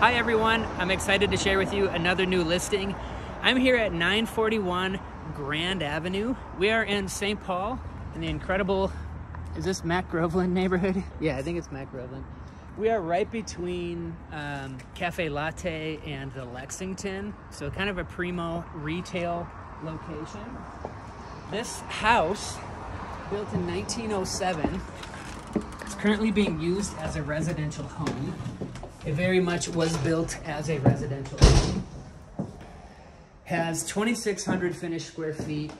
Hi everyone, I'm excited to share with you another new listing. I'm here at 941 Grand Avenue. We are in St. Paul in the incredible, is this Mac Groveland neighborhood? Yeah, I think it's Mac Groveland. We are right between um, Cafe Latte and the Lexington, so kind of a primo retail location. This house, built in 1907, is currently being used as a residential home. It very much was built as a residential. Has 2,600 finished square feet,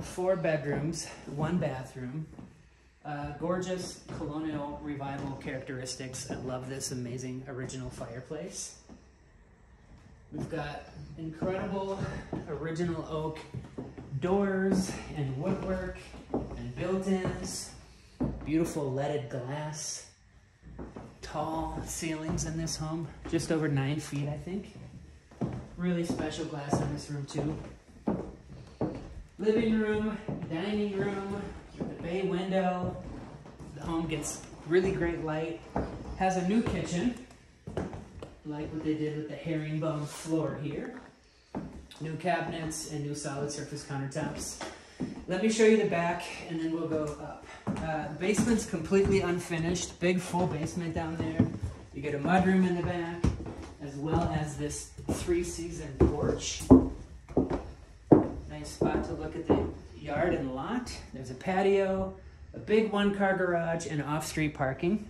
four bedrooms, one bathroom, uh, gorgeous colonial revival characteristics. I love this amazing original fireplace. We've got incredible original oak doors and woodwork and built-ins, beautiful leaded glass tall ceilings in this home, just over nine feet, I think. Really special glass in this room too. Living room, dining room, the bay window. The home gets really great light. Has a new kitchen, like what they did with the herringbone floor here. New cabinets and new solid surface countertops. Let me show you the back and then we'll go up. Uh, basement's completely unfinished. Big full basement down there. You get a mudroom in the back as well as this three-season porch. Nice spot to look at the yard and lot. There's a patio, a big one-car garage, and off-street parking.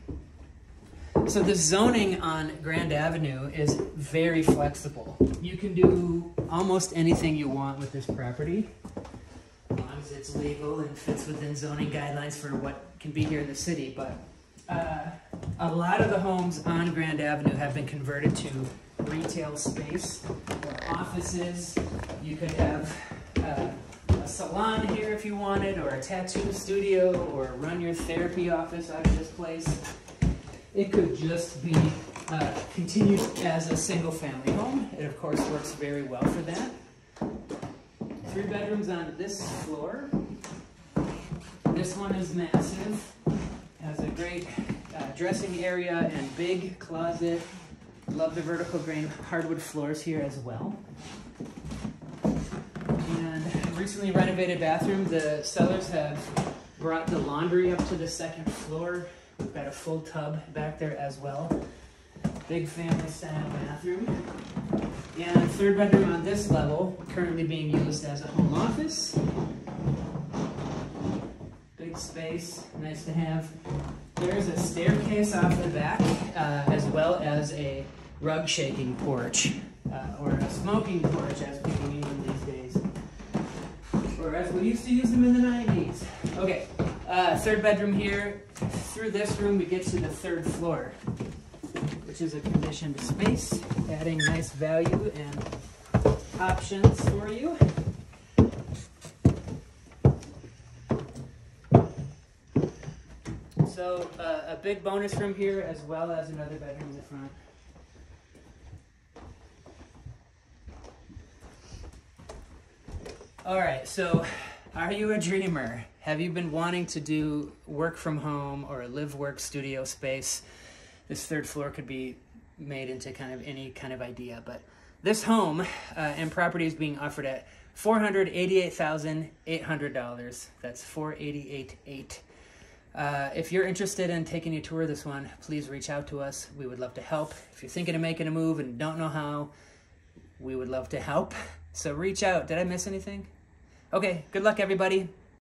So the zoning on Grand Avenue is very flexible. You can do almost anything you want with this property as it's legal and fits within zoning guidelines for what can be here in the city. But uh, a lot of the homes on Grand Avenue have been converted to retail space or offices. You could have uh, a salon here if you wanted, or a tattoo studio, or run your therapy office out of this place. It could just be uh, continued as a single family home. It of course works very well for that. Three bedrooms on this floor. This one is massive. Has a great uh, dressing area and big closet. Love the vertical grain hardwood floors here as well. And recently renovated bathroom. The sellers have brought the laundry up to the second floor. We've got a full tub back there as well. Big family style bathroom. And third bedroom on this level, currently being used as a home office. Big space, nice to have. There's a staircase off the back, uh, as well as a rug shaking porch, uh, or a smoking porch as people use them these days. Or as we used to use them in the 90s. Okay, uh, third bedroom here. Through this room, we get to the third floor which is a conditioned space, adding nice value and options for you. So uh, a big bonus room here as well as another bedroom in the front. All right, so are you a dreamer? Have you been wanting to do work from home or a live work studio space? This third floor could be made into kind of any kind of idea. But this home uh, and property is being offered at $488,800. That's 488.8. Uh, if you're interested in taking a tour of this one, please reach out to us. We would love to help. If you're thinking of making a move and don't know how, we would love to help. So reach out. Did I miss anything? Okay, good luck everybody.